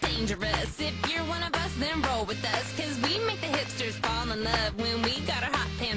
dangerous. If you're one of us, then roll with us. Cause we make the hipsters fall in love when we got our hot pants